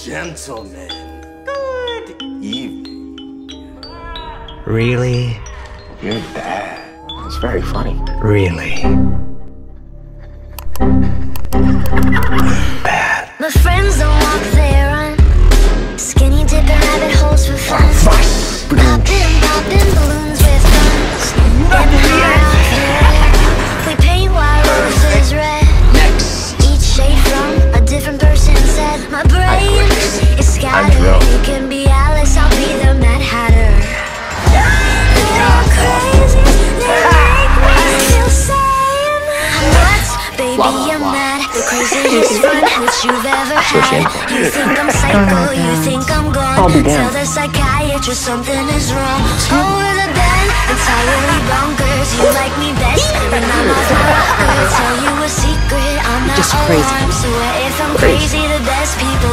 Gentlemen, good evening. Really? You're bad. It's very funny. Really? Baby, I'm mad. The craziest fun that you've ever had. You think I'm psycho, you think I'm gone. Tell the psychiatrist something is wrong. Over the bed, entirely bonkers. You like me best when I'm off my rocker. Tell you a secret, I'm not Just crazy. alarmed. So if I'm crazy? The best people